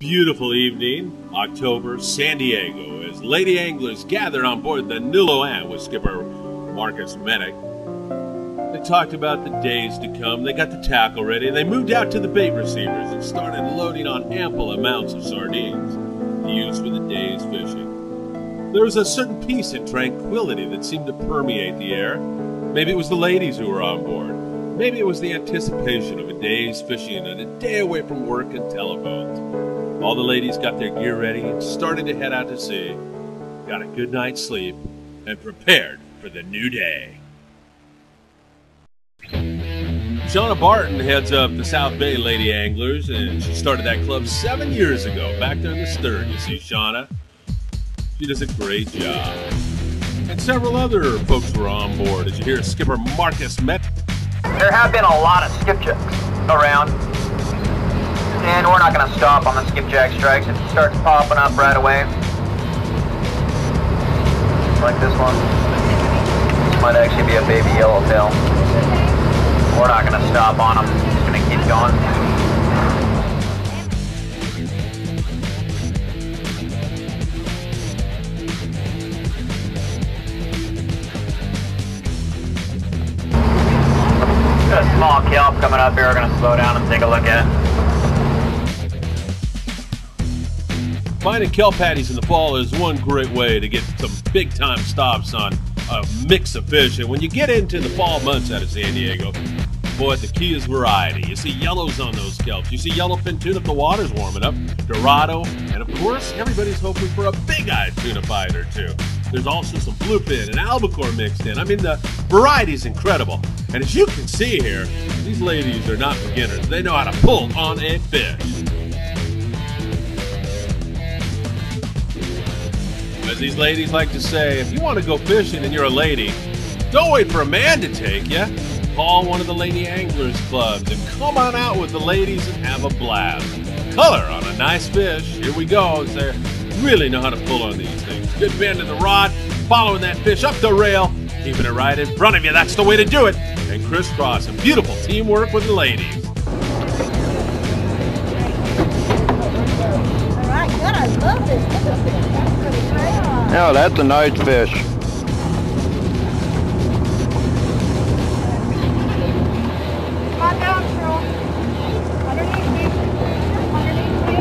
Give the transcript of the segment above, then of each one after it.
beautiful evening, October, San Diego, as lady anglers gathered on board the New with skipper Marcus Medic. They talked about the days to come, they got the tackle ready, and they moved out to the bait receivers and started loading on ample amounts of sardines to use for the day's fishing. There was a certain peace and tranquility that seemed to permeate the air. Maybe it was the ladies who were on board. Maybe it was the anticipation of a day's fishing and a day away from work and telephones. All the ladies got their gear ready and started to head out to sea, got a good night's sleep, and prepared for the new day. Shauna Barton heads up the South Bay Lady Anglers, and she started that club seven years ago, back there in the stern. You see, Shauna. She does a great job. And several other folks were on board, Did you hear Skipper Marcus Met. There have been a lot of skipjacks around, and we're not going to stop on the skipjack strikes. It starts popping up right away, like this one, this might actually be a baby yellowtail. We're not going to stop on them. Just going to keep going. Got a small kelp coming up here. We're going to slow down and take a look at. Finding kelp patties in the fall is one great way to get some big time stops on a mix of fish. And when you get into the fall months out of San Diego, boy, the key is variety. You see yellows on those kelps. You see yellowfin tuna if the water's warming up, dorado, and of course, everybody's hoping for a big-eyed tuna bite or two. There's also some bluefin and albacore mixed in. I mean, the variety is incredible. And as you can see here, these ladies are not beginners. They know how to pull on a fish. As these ladies like to say, if you want to go fishing and you're a lady, don't wait for a man to take you. Call one of the lady anglers clubs and come on out with the ladies and have a blast. Color on a nice fish. Here we go. They really know how to pull on these things. Good bend in the rod, following that fish up the rail, keeping it right in front of you. That's the way to do it. And crisscross and beautiful teamwork with the ladies. All right, good. I love this. Now that's a nice fish. Come on down, Cheryl. Underneath me. Underneath me.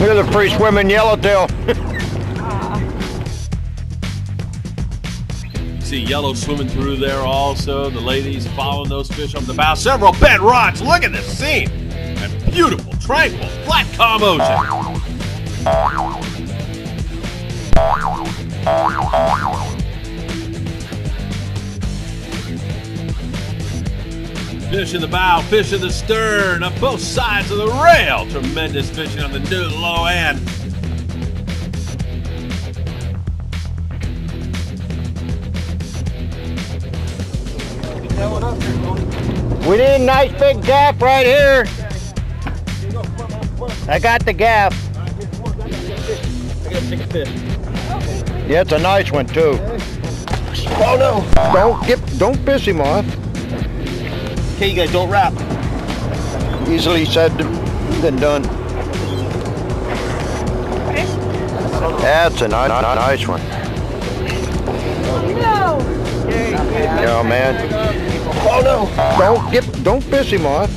Look at the free swimming yellowtail. See yellow swimming through there also. The ladies following those fish on the bow. Several bent rods. Look at this scene. Beautiful, tranquil, flat ocean. Fish in the bow, fish in the stern, up both sides of the rail. Tremendous fishing on the new Lo-An. We need a nice big gap right here. I got the gap. Yeah, it's a nice one too. Oh no! Don't get, don't piss him off. Okay, you guys don't wrap. Easily said than done. That's a nice, nice one. No. Yeah, man. Oh no! Don't get, don't piss him off.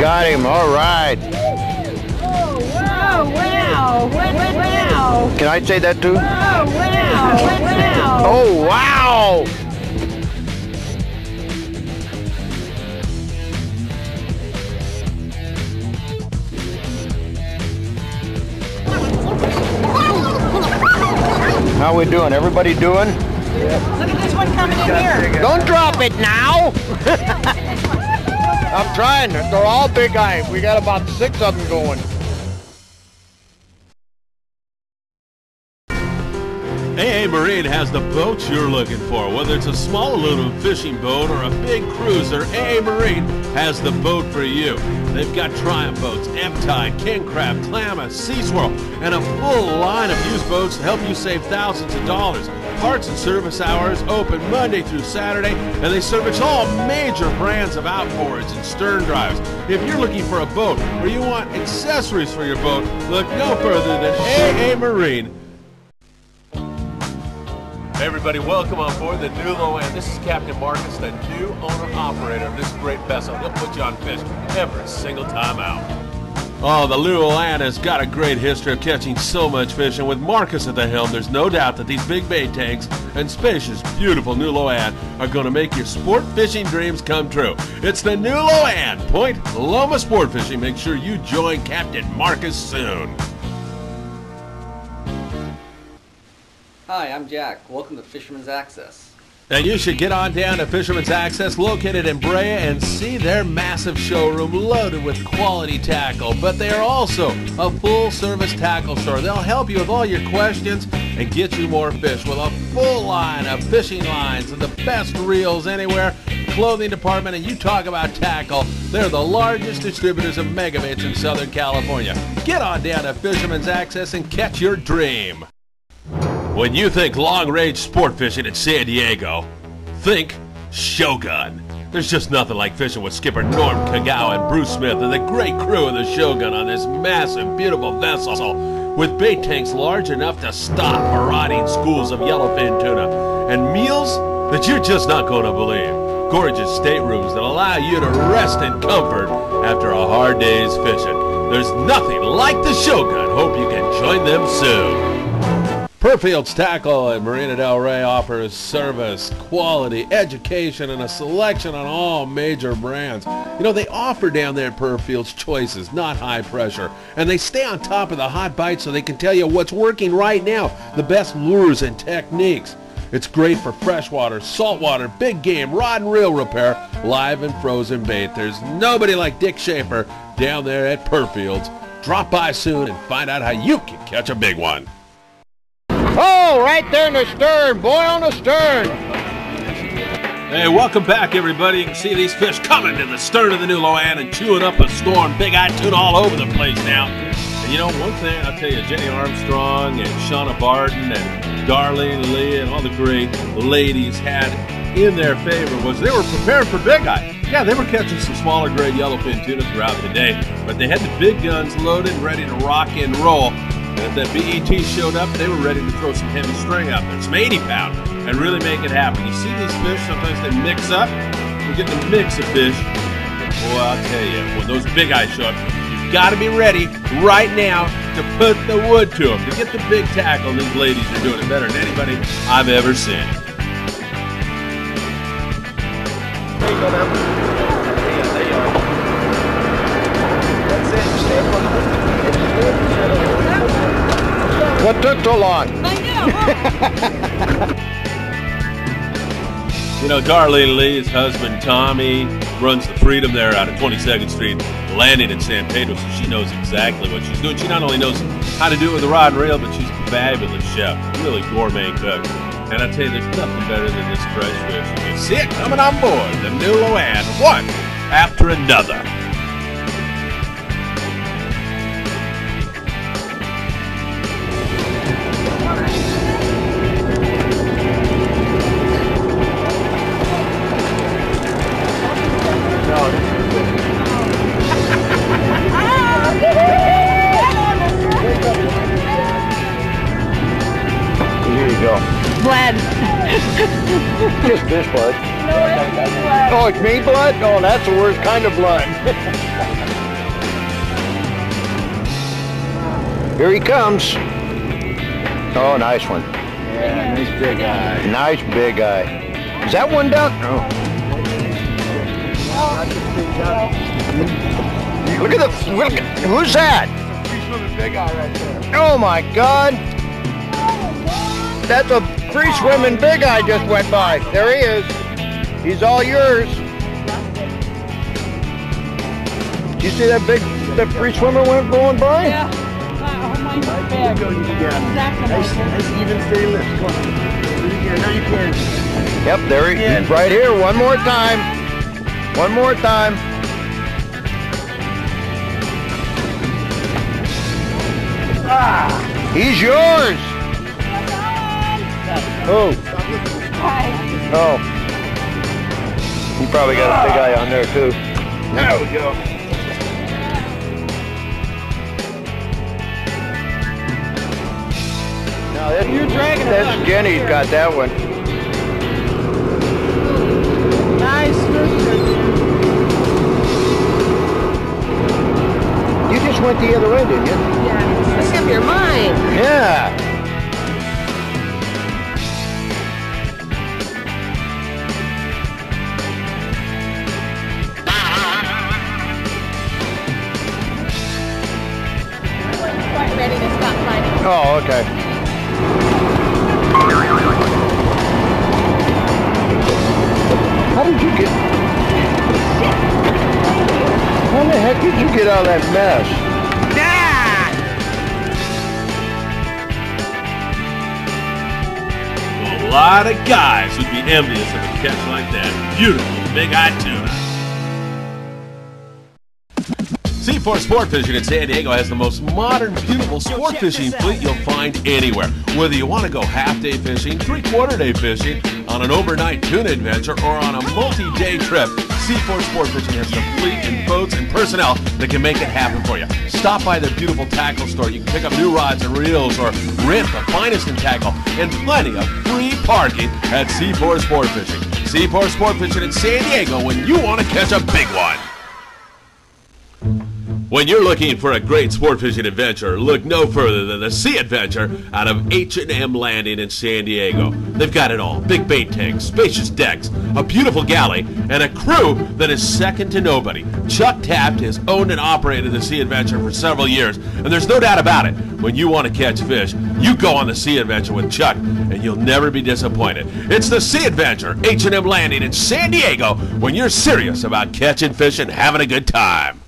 Got him. All right. Oh, wow. Wow. Wow. Can I say that too? Oh, wow. Wow. Oh wow! How we doing? Everybody doing? Look at this one coming in here. Don't drop it now! I'm trying. They're all big eyed. We got about six of them going. AA Marine has the boats you're looking for. Whether it's a small aluminum fishing boat or a big cruiser, AA Marine has the boat for you. They've got Triumph boats, M-Tide, King Crab, Klamath, Sea Swirl, and a full line of used boats to help you save thousands of dollars. Parts and service hours, open Monday through Saturday, and they service all major brands of outboards and stern drives. If you're looking for a boat or you want accessories for your boat, look no further than AA Marine. Hey everybody, welcome on board the New Lo-An. This is Captain Marcus, the new owner-operator of this great vessel. He'll put you on fish every single time out. Oh, the Luolan has got a great history of catching so much fish, and with Marcus at the helm, there's no doubt that these big bait tanks and spacious, beautiful new Lo-An are going to make your sport fishing dreams come true. It's the new Lo-An Point Loma Sport Fishing. Make sure you join Captain Marcus soon. Hi, I'm Jack. Welcome to Fisherman's Access. And you should get on down to Fisherman's Access, located in Brea, and see their massive showroom loaded with quality tackle. But they are also a full-service tackle store. They'll help you with all your questions and get you more fish with a full line of fishing lines and the best reels anywhere. Clothing department, and you talk about tackle. They're the largest distributors of megabaits in Southern California. Get on down to Fisherman's Access and catch your dream. When you think long range sport fishing in San Diego, think Shogun. There's just nothing like fishing with skipper Norm Kagawa and Bruce Smith and the great crew of the Shogun on this massive, beautiful vessel with bait tanks large enough to stop marauding schools of yellowfin tuna and meals that you're just not going to believe. Gorgeous staterooms that allow you to rest in comfort after a hard day's fishing. There's nothing like the Shogun. Hope you can join them soon. Purfield's Tackle at Marina Del Rey offers service, quality, education, and a selection on all major brands. You know, they offer down there at Purfield's choices, not high pressure. And they stay on top of the hot bites so they can tell you what's working right now, the best lures and techniques. It's great for freshwater, saltwater, big game, rod and reel repair, live and frozen bait. There's nobody like Dick Schaefer down there at Purfield's. Drop by soon and find out how you can catch a big one. Oh, right there in the stern, boy on the stern. Hey, welcome back, everybody. You can see these fish coming to the stern of the new Lo-An and chewing up a storm. Big eye tuna all over the place now. And you know, one thing I'll tell you, Jenny Armstrong and Shauna Barton and Darlene Lee and all the great ladies had in their favor was they were prepared for big eye. Yeah, they were catching some smaller grade yellowfin tuna throughout the day, but they had the big guns loaded ready to rock and roll. And if that BET showed up, they were ready to throw some heavy string out there, some 80 pound, and really make it happen. You see these fish, sometimes they mix up. We get the mix of fish. Boy, I'll tell you, when those big eyes show up, you've got to be ready right now to put the wood to them, to get the big tackle. These ladies are doing it better than anybody I've ever seen. Took so long? You know, Darlene Lee's husband, Tommy, runs the Freedom there out of 22nd Street, landing in San Pedro, so she knows exactly what she's doing. She not only knows how to do it with the rod and reel, but she's a fabulous chef, really gourmet cook. And I tell you, there's nothing better than this fresh fish. You see it coming on board, the new Lo-An, one after another. Go. Blood. Just fish blood. Oh, it's me blood? Oh, that's the worst kind of blood. Here he comes. Oh, nice one. Yeah, nice big eye. Nice big eye. Is that one down? Oh. Look at the, look who's that? He's with a big eye right. Oh my God. That's a free swimming big eye just went by. There he is. He's all yours. Did you see that big, that free swimmer went going by? Yeah. Oh, my There you go, you can Nice, nice even steady lift. Come on. Do it again. Now you can. Yep, there he is. Right here. One more time. One more time. Ah! He's yours. Oh, Hi. oh. You probably got a big eye on there too. There we go. Now that, You're dragging That's Jenny's got that one. Nice. You just went the other way, didn't you? Yeah. Make up your mind. Yeah. Okay. How did you get? How the heck did you get out of that mess? A lot of guys would be envious of a catch like that. Beautiful big-eyed tuna. Seaport Sport Fishing in San Diego has the most modern, beautiful sport fishing fleet you'll find anywhere. Whether you want to go half-day fishing, three-quarter day fishing, on an overnight tuna adventure, or on a multi-day trip, Seaport Sport Fishing has the fleet and boats and personnel that can make it happen for you. Stop by their beautiful tackle store. You can pick up new rods and reels or rent the finest in tackle and plenty of free parking at Seaport Sport Fishing. Seaport Sport Fishing in San Diego when you want to catch a big one. When you're looking for a great sport fishing adventure, look no further than the Sea Adventure out of H&M Landing in San Diego. They've got it all. Big bait tanks, spacious decks, a beautiful galley, and a crew that is second to nobody. Chuck Taft has owned and operated the Sea Adventure for several years, and there's no doubt about it. When you want to catch fish, you go on the Sea Adventure with Chuck, and you'll never be disappointed. It's the Sea Adventure, H&M Landing in San Diego, when you're serious about catching fish and having a good time.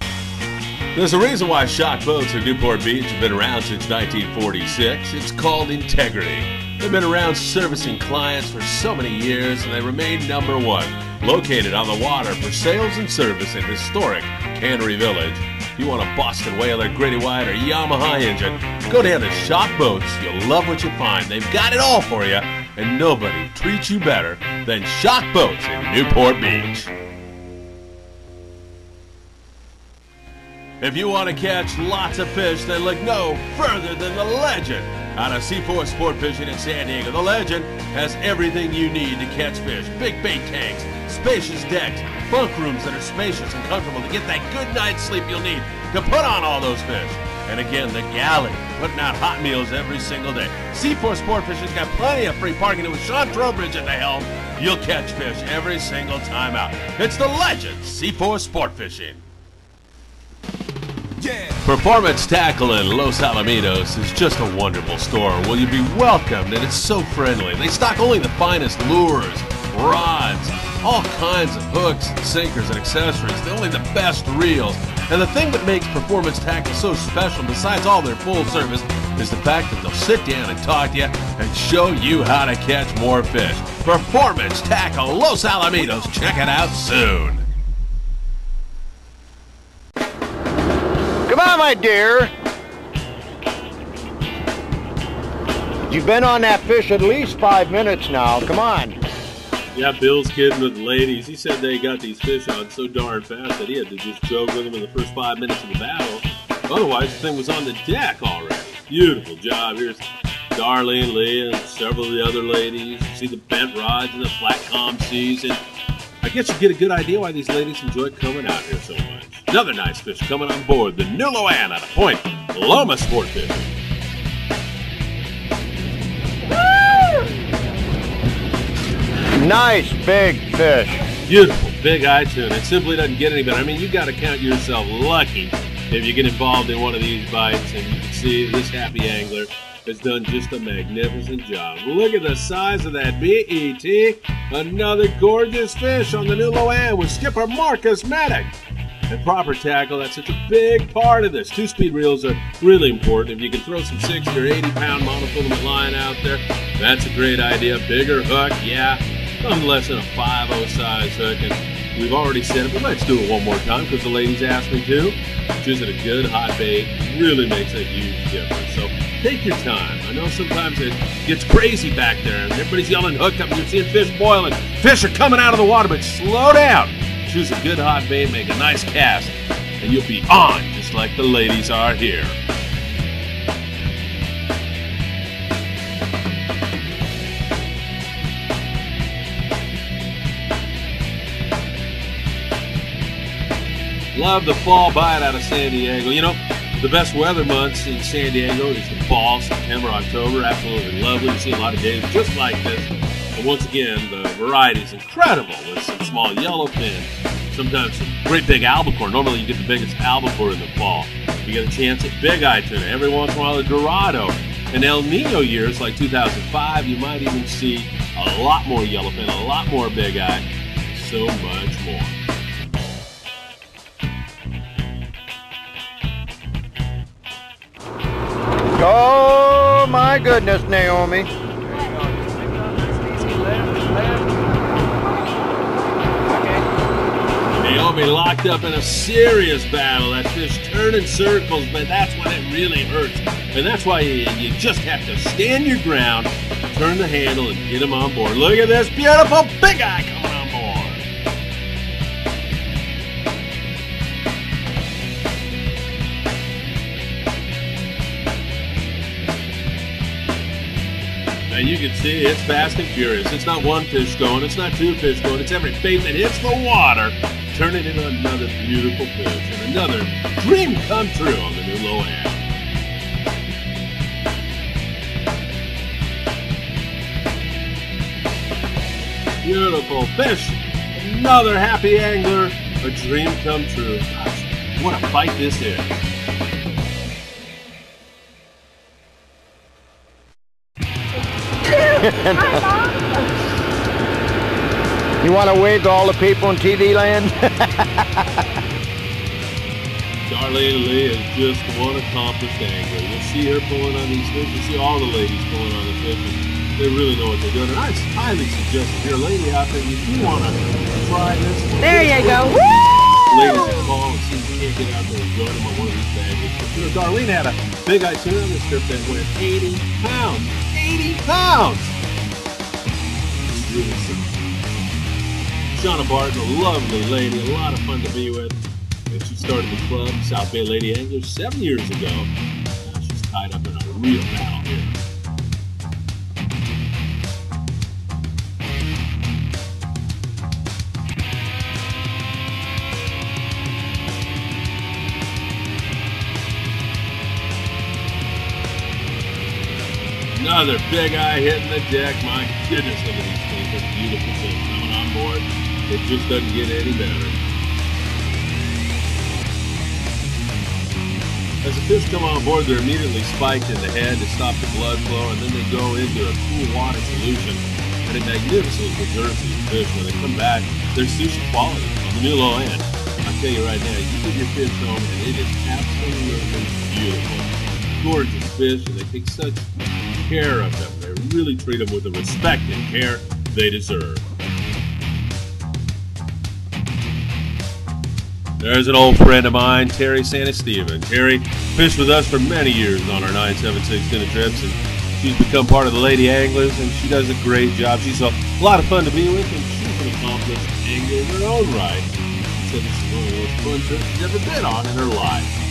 There's a reason why Schock Boats in Newport Beach have been around since 1946. It's called integrity. They've been around servicing clients for so many years and they remain number one. Located on the water for sales and service in historic Cannery Village. If you want a Boston Whaler, Grady-White, or Yamaha engine, go down to Schock Boats. You'll love what you find. They've got it all for you, and nobody treats you better than Schock Boats in Newport Beach. If you want to catch lots of fish, then look no further than the legend out of Seaforth Sport Fishing in San Diego. The legend has everything you need to catch fish. Big bait tanks, spacious decks, bunk rooms that are spacious and comfortable to get that good night's sleep you'll need to put on all those fish. And again, the galley, putting out hot meals every single day. Seaforth Sport Fishing's got plenty of free parking, and with Sean Trowbridge at the helm, you'll catch fish every single time out. It's the legend, Seaforth Sport Fishing. Performance Tackle in Los Alamitos is just a wonderful store where you'll be welcomed and it's so friendly. They stock only the finest lures, rods, all kinds of hooks sinkers and accessories. They're only the best reels. And the thing that makes Performance Tackle so special, besides all their full service, is the fact that they'll sit down and talk to you and show you how to catch more fish. Performance Tackle Los Alamitos. Check it out soon. On, my dear. You've been on that fish at least five minutes now. Come on. Yeah, Bill's kidding with the ladies. He said they got these fish on so darn fast that he had to just joke with them in the first five minutes of the battle. Otherwise, the thing was on the deck already. Beautiful job. Here's Darlene Lee and several of the other ladies. See the bent rods and the flat calm seas. I guess you get a good idea why these ladies enjoy coming out here so much. Another nice fish coming on board, the New Lo-An out of Point Loma Sport Fish. Nice big fish. Beautiful, big eye tuna. It simply doesn't get any better. I mean, you got to count yourself lucky if you get involved in one of these bites, and you can see this happy angler has done just a magnificent job. Look at the size of that BET. Another gorgeous fish on the new Lo-An with skipper Marcus Maddock. And proper tackle, that's such a big part of this. Two-speed reels are really important. If you can throw some 60 or 80 pound monofilament line out there, that's a great idea. Bigger hook, yeah. I'm less than a 5 size hook. And we've already said it, but let's do it one more time because the ladies asked me to. Just a good hot bait really makes a huge difference. So Take your time. I know sometimes it gets crazy back there and everybody's yelling hook up you're seeing fish boiling. Fish are coming out of the water, but slow down. Choose a good hot bait, make a nice cast, and you'll be on just like the ladies are here. Love the fall bite out of San Diego. You know, the best weather months in San Diego is the fall, September, October. Absolutely lovely. You see a lot of days just like this. And once again, the variety is incredible with some small yellowfin, sometimes some great big albacore. Normally, you get the biggest albacore in the fall. You get a chance at big eye tuna. Every once in a while, a dorado. In El Nino years like 2005, you might even see a lot more yellowfin, a lot more big eye, so much more. Oh my goodness, Naomi. Naomi locked up in a serious battle. That fish turning circles, but that's when it really hurts. And that's why you, you just have to stand your ground, turn the handle, and get him on board. Look at this beautiful big eye coming You can see it's fast and furious. It's not one fish going, it's not two fish going, it's every bait that hits the water, turning into another beautiful fish and another dream come true on the new Lo-An. Beautiful fish, another happy angler, a dream come true. Gosh, what a fight this is. You want to wave to all the people in TV land? Darlene Lee is just one accomplished angler. You'll see her pulling on these fish. You'll see all the ladies pulling on the fish. They really know what they're doing. And I highly suggest if you're a lady out there, if you want to try this. There you go. Ladies that call and see if you can't get out there and join them on one of these bags. You know, Darlene had a big eye tuna on the strip that went 80 pounds. 80 pounds! It's. Shauna Barton, a lovely lady, a lot of fun to be with. And she started the club, South Bay Lady Anglers, seven years ago. Now she's tied up in a real battle here. Another big eye hitting the deck. My goodness, look at these things. Beautiful things coming on board. It just doesn't get any better. As the fish come on board, they're immediately spiked in the head to stop the blood flow, and then they go into a cool water solution, and it magnificently preserves these fish. When they come back, they're sushi quality on the new Lo-An. I tell you right now, you get your fish home, and it is absolutely beautiful. Gorgeous fish, and they take such care of them. They really treat them with the respect and care they deserve. There's an old friend of mine, Terry Santa Steven. Terry fished with us for many years on our 976 dinner trips, and she's become part of the Lady Anglers, and she does a great job. She's a lot of fun to be with, and she's an accomplished angler in her own right. She said is one of the most fun trips she's ever been on in her life.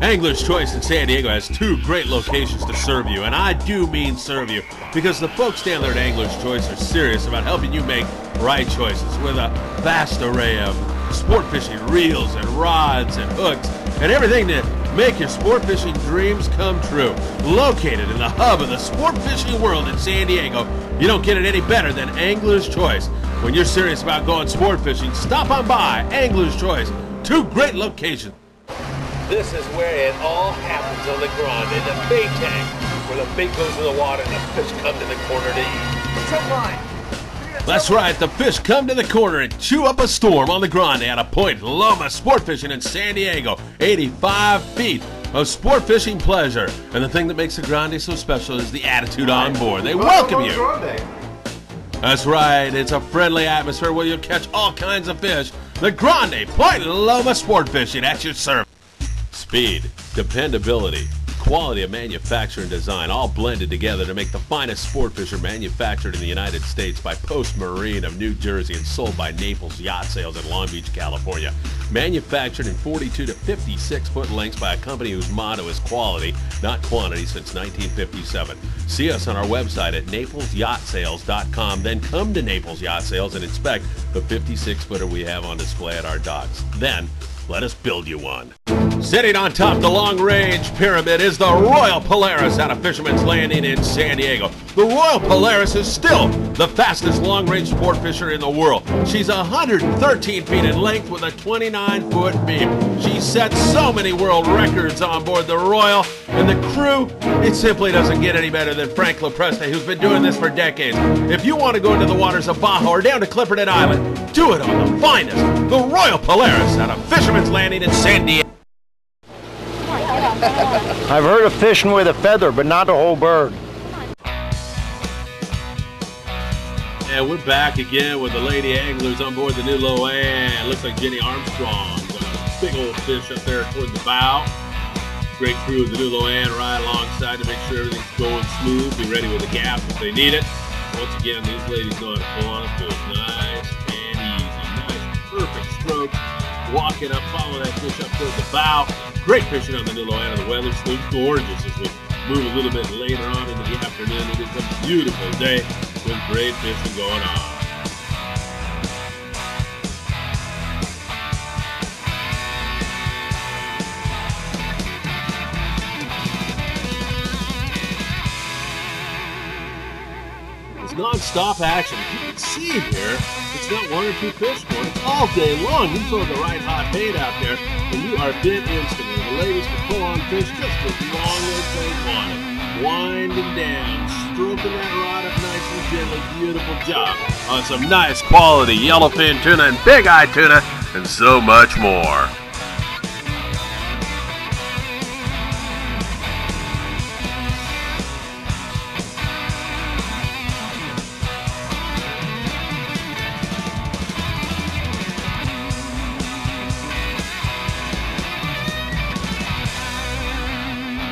Angler's Choice in San Diego has two great locations to serve you, and I do mean serve you, because the folks down there at Angler's Choice are serious about helping you make right choices with a vast array of sport fishing reels and rods and hooks and everything to make your sport fishing dreams come true. Located in the hub of the sport fishing world in San Diego, you don't get it any better than Angler's Choice. When you're serious about going sport fishing, stop on by Angler's Choice. Two great locations. This is where it all happens on the Grande, in the bait tank, where the bait goes in the water and the fish come to the corner to eat. Trip line. That's right, the fish come to the corner and chew up a storm on the Grande at a point Loma Sport Fishing in San Diego. 85 feet of sport fishing pleasure. And the thing that makes the Grande so special is the attitude on board. They welcome you. That's right, it's a friendly atmosphere where you'll catch all kinds of fish. The Grande Point Loma Sport Fishing at your service. Speed, dependability, quality of manufacture and design all blended together to make the finest sport fisher manufactured in the United States by Post Marine of New Jersey and sold by Naples Yacht Sales in Long Beach, California. Manufactured in 42 to 56 foot lengths by a company whose motto is quality, not quantity, since 1957. See us on our website at naplesyachtsales.com. Then come to Naples Yacht Sales and inspect the 56 footer we have on display at our docks. Then let us build you one. Sitting on top the long range pyramid is the Royal Polaris out of Fisherman's Landing in San Diego. The Royal Polaris is still the fastest long range sport fisher in the world. She's 113 feet in length with a 29 foot beam. She set so many world records on board the Royal, and the crew, it simply doesn't get any better than Frank Lopreste, who's been doing this for decades. If you want to go into the waters of Baja or down to Clipperton Island, do it on the finest, the Royal Polaris out of Fisherman's Landing in San Diego. I've heard of fishing with a feather, but not a whole bird. And we're back again with the lady anglers on board the new Lo-An. Looks like Jenny Armstrong's got uh, a big old fish up there toward the bow. Great crew of the new Lo-An right alongside to make sure everything's going smooth. Be ready with a gap if they need it. Once again, these ladies know how to pull on fish. Nice and easy. Nice, perfect strokes. Walking up, following that fish up toward the bow. Great fishing on the new Lo-An. The weather's still gorgeous as we move a little bit later on into the afternoon. It is a beautiful day with great fishing going on. It's non-stop action. You can see here, it's not one or two fish going. It's all day long. You throw the right hot bait out there, and you are bit instantly. The ladies can pull on fish just as long as they want it. Wind and down, stroking that rod up nice and gently. Beautiful job on some nice quality yellowfin tuna and big eye tuna, and so much more.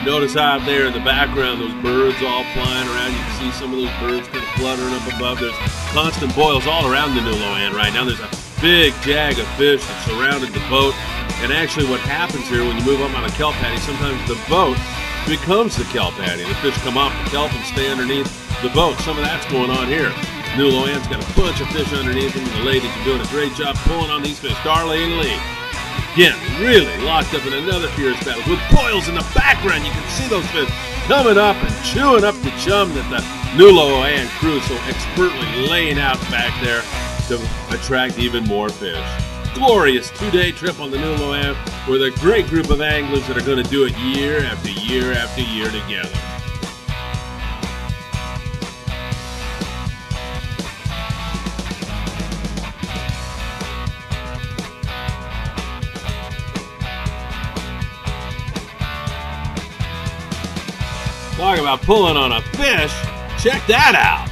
Notice out there in the background those birds all flying around. You can see some of those birds kind of fluttering up above. There's constant boils all around the new Lo-An right now. There's a big jag of fish that surrounded the boat. And actually what happens here when you move up on a kelp patty, sometimes the boat becomes the kelp patty. The fish come off the kelp and stay underneath the boat. Some of that's going on here. New Lo-An's got a bunch of fish underneath and the ladies are doing a great job pulling on these fish. Darlene Lee Again, really locked up in another fierce battle with boils in the background. You can see those fish coming up and chewing up the chum that the New Lo-An crew so expertly laying out back there to attract even more fish. Glorious two-day trip on the New Lo-An with a great group of anglers that are going to do it year after year after year together. About pulling on a fish. Check that out.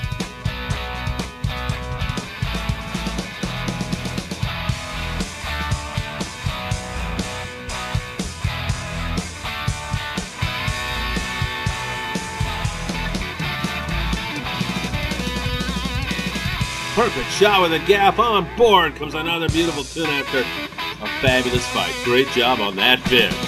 Perfect shot with a gap on board. Comes another beautiful tuna after a fabulous fight. Great job on that fish.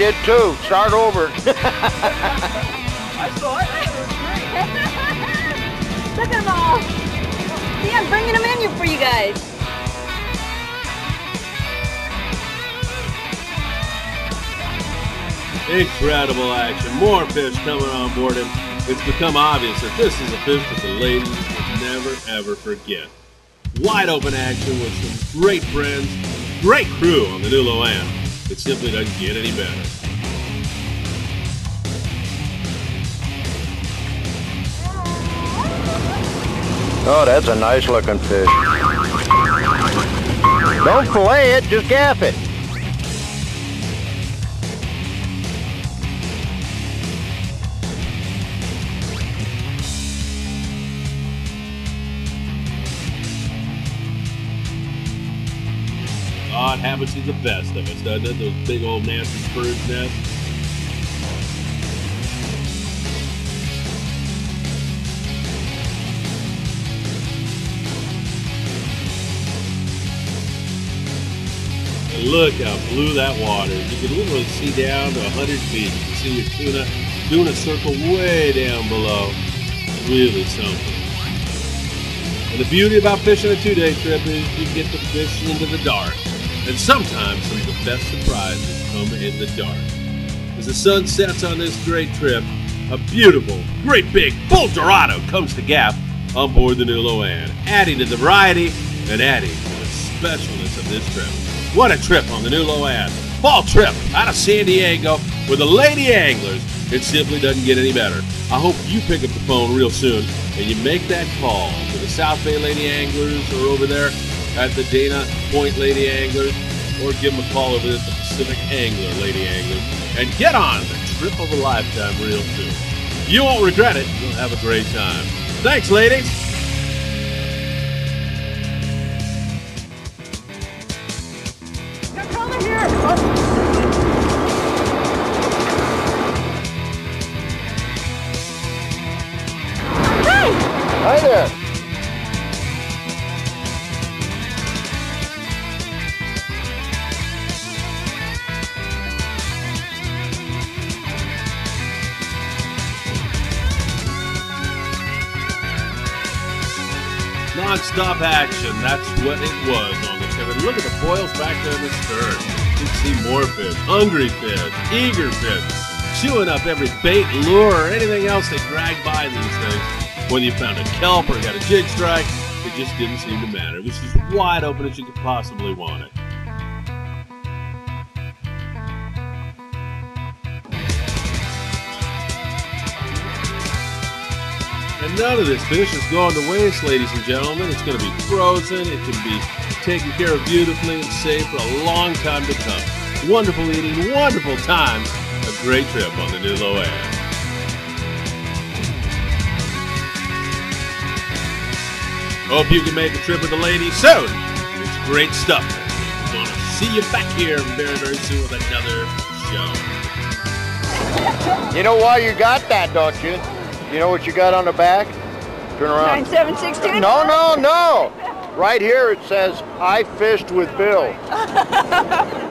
Did too. Start over. I saw it. It was great. Look at them all. See, I'm bringing them in for you guys. Incredible action. More fish coming on board him. It's become obvious that this is a fish that the ladies will never ever forget. Wide open action with some great friends, great crew on the new Lo-An. It simply doesn't get any better. Oh, that's a nice looking fish. Don't fillet it, just gaff it. Happens to the best of us, doesn't it? Those big old nasty spurs nests. Look how blue that water is. You can literally see down to 100 feet. You can see your tuna doing a circle way down below. Really something. And the beauty about fishing a two-day trip is you get to fish into the dark. And sometimes some of the best surprises come in the dark. As the sun sets on this great trip, a beautiful, great big bull Dorado comes to gap on board the new Lo-An, adding to the variety and adding to the specialness of this trip. What a trip on the new Lo-An. Fall trip out of San Diego with the Lady Anglers. It simply doesn't get any better. I hope you pick up the phone real soon and you make that call to the South Bay Lady Anglers or over there at the Dana Point Lady Anglers or give them a call over at the Pacific Angler Lady Anglers and get on the trip of a lifetime real soon. You won't regret it. You'll have a great time. Thanks, ladies. Come over here. Oh. Hey! Hi there. Non-stop action. That's what it was on the. And look at the foils back there in the stern. You can see more fish, hungry fish, eager fish, chewing up every bait, lure, or anything else they drag by these things. Whether you found a kelp or got a jig strike, it just didn't seem to matter. It was as wide open as you could possibly want it. And none of this fish is going to waste, ladies and gentlemen. It's going to be frozen. It can be taken care of beautifully and safe for a long time to come. Wonderful eating, wonderful times. A great trip on the new Lo-An. Hope you can make a trip with the ladies soon. It's great stuff. Gonna see you back here very, very soon with another show. You know why you got that, don't you? You know what you got on the back? Turn around. 9762? No, no, no. Right here it says, I fished with Bill.